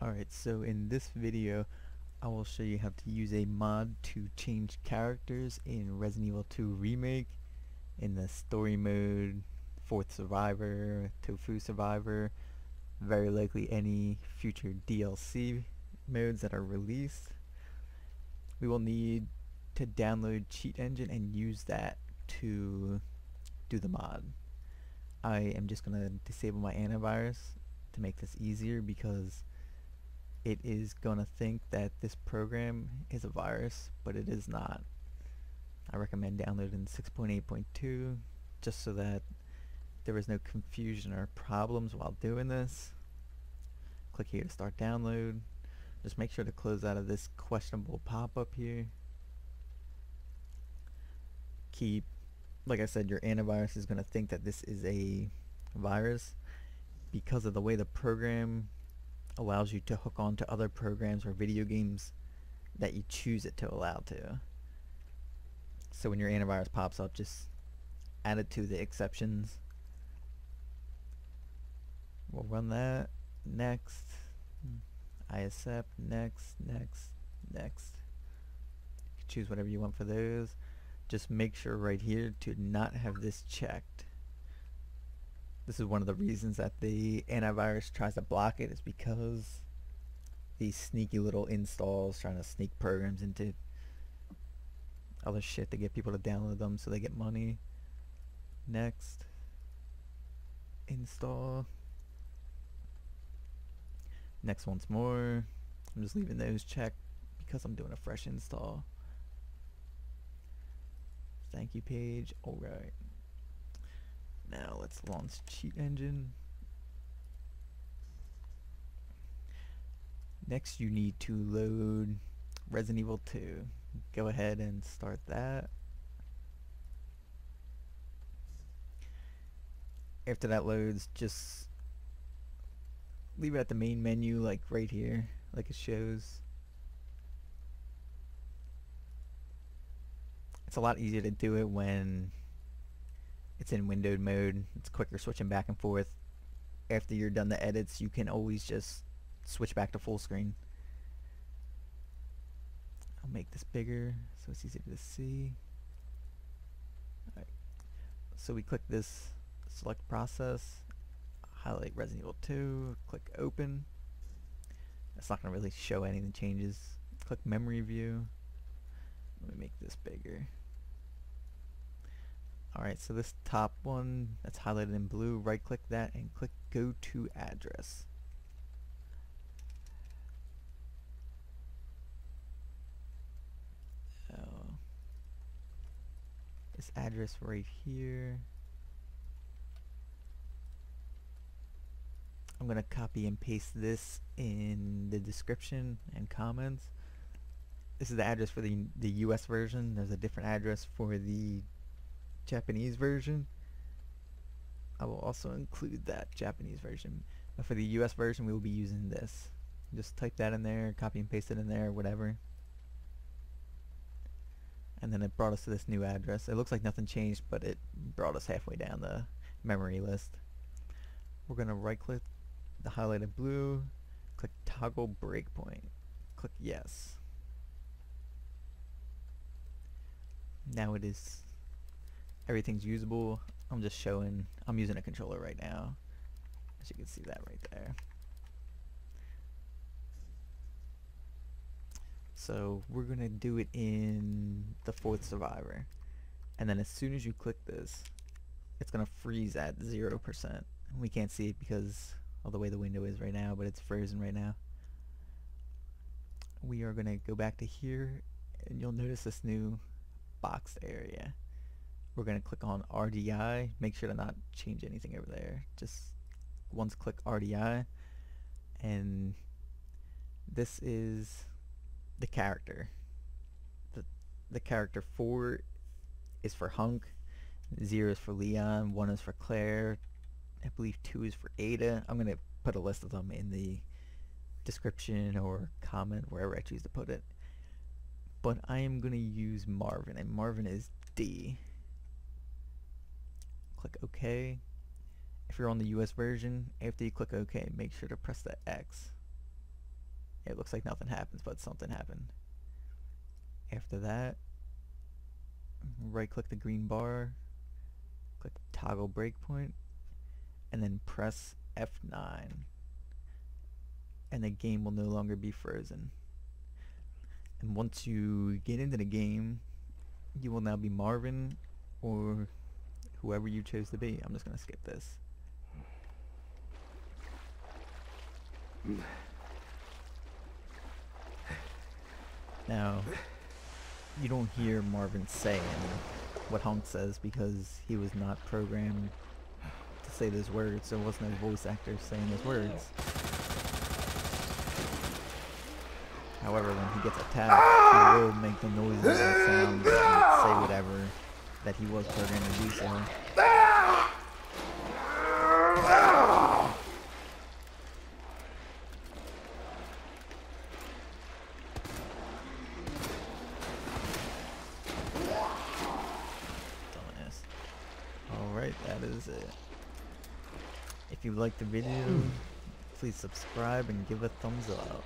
Alright, so in this video I will show you how to use a mod to change characters in Resident Evil 2 Remake in the story mode, 4th Survivor, Tofu Survivor, very likely any future DLC modes that are released. We will need to download Cheat Engine and use that to do the mod. I am just going to disable my antivirus to make this easier because it is going to think that this program is a virus, but it is not. I recommend downloading 6.8.2 just so that there is no confusion or problems while doing this. Click here to start download. Just make sure to close out of this questionable pop-up here. Keep, like I said, your antivirus is going to think that this is a virus because of the way the program allows you to hook on to other programs or video games that you choose it to allow to. So when your antivirus pops up, just add it to the exceptions. We'll run that. Next. Hmm. I accept. Next. Next. Next. Choose whatever you want for those. Just make sure right here to not have this checked. This is one of the reasons that the antivirus tries to block it is because these sneaky little installs trying to sneak programs into other shit to get people to download them so they get money. Next. Install. Next once more. I'm just leaving those checked because I'm doing a fresh install. Thank you page. Alright. Now let's launch Cheat Engine. Next you need to load Resident Evil 2. Go ahead and start that. After that loads, just leave it at the main menu like right here, like it shows. It's a lot easier to do it when it's in windowed mode. It's quicker switching back and forth. After you're done the edits, you can always just switch back to full screen. I'll make this bigger so it's easier to see. Alright. So we click this select process, highlight Resident Evil 2, click open. It's not going to really show any of the changes. Click memory view. Let me make this bigger. Alright, so this top one that's highlighted in blue, right click that and click go to address. Oh. This address right here. I'm going to copy and paste this in the description and comments. This is the address for the, the US version. There's a different address for the Japanese version. I will also include that Japanese version. But for the US version, we will be using this. Just type that in there, copy and paste it in there, whatever. And then it brought us to this new address. It looks like nothing changed, but it brought us halfway down the memory list. We're going to right click the highlighted blue, click toggle breakpoint. Click yes. Now it is everything's usable. I'm just showing, I'm using a controller right now. As you can see that right there. So we're going to do it in the 4th Survivor. And then as soon as you click this, it's going to freeze at 0%. We can't see it because of the way the window is right now, but it's frozen right now. We are going to go back to here, and you'll notice this new boxed area we're going to click on RDI. Make sure to not change anything over there. Just once click RDI and this is the character. The, the character 4 is for Hunk, 0 is for Leon, 1 is for Claire, I believe 2 is for Ada. I'm going to put a list of them in the description or comment, wherever I choose to put it. But I am going to use Marvin, and Marvin is D click OK. If you're on the US version, after you click OK, make sure to press the X. It looks like nothing happens, but something happened. After that, right click the green bar, click toggle breakpoint, and then press F9. And the game will no longer be frozen. And once you get into the game, you will now be Marvin or whoever you chose to be. I'm just going to skip this. Now, you don't hear Marvin saying what Hunk says because he was not programmed to say those words. There was no voice actor saying those words. However, when he gets attacked, he will make the noises and sounds and say whatever that he was programmed to do so. Alright, that is it. If you liked the video, please subscribe and give a thumbs up.